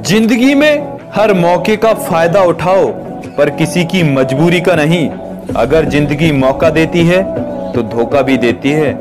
ज़िंदगी में हर मौके का फ़ायदा उठाओ, पर किसी की मजबूरी का नहीं। अगर ज़िंदगी मौका देती है तो धोखा भी देती है।